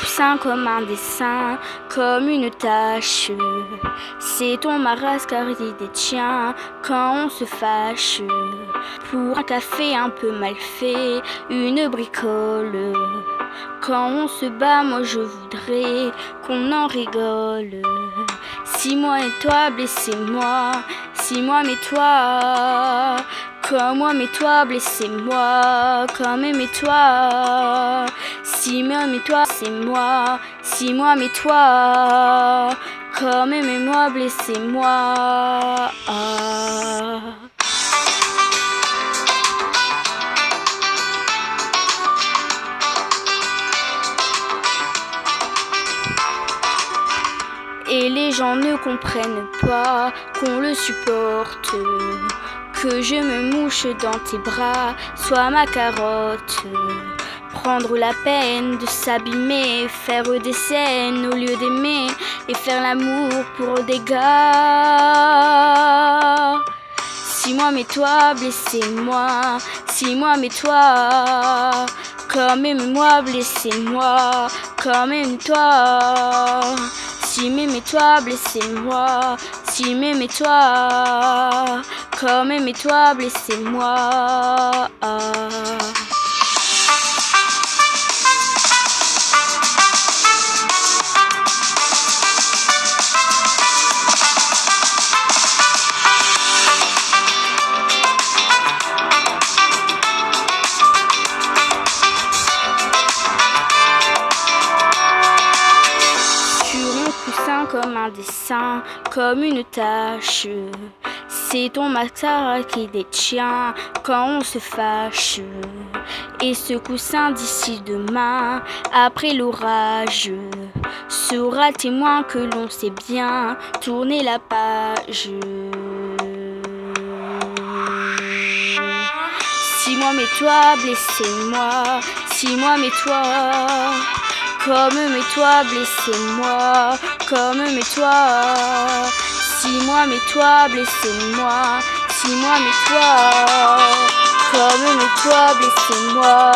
coussin comme un dessin, comme une tâche. C'est ton marasque des tiens quand on se fâche. Pour un café un peu mal fait, une bricole. Quand on se bat, moi je voudrais qu'on en rigole. Si moi et toi, blessez-moi. Si moi mais toi. Comme moi mais toi, blessez-moi. Comme mais toi. Si moi mais toi, c'est moi. Si moi mais toi. Comme aimez-moi, blessez-moi. Et les gens ne comprennent pas qu'on le supporte. Que je me mouche dans tes bras, sois ma carotte. Prendre la peine de s'abîmer, faire des scènes au lieu d'aimer et faire l'amour pour des gars. Si moi mais toi, blessez-moi. Si moi mais toi, comme aime-moi, blessez-moi. Comme aime-toi. Si m'aimais-toi, blessez-moi. Si m'aimais-toi, comme aimais-toi, blessez-moi. Comme un dessin, comme une tâche. C'est ton matin qui détient quand on se fâche. Et ce coussin d'ici demain, après l'orage, sera témoin que l'on sait bien tourner la page. Si moi mais toi, blessez-moi. Si moi mais toi. Comme mais toi, blessez-moi, comme mais toi. Si moi mais toi, blessez-moi. Si moi mais toi. Comme mais toi, blessez-moi.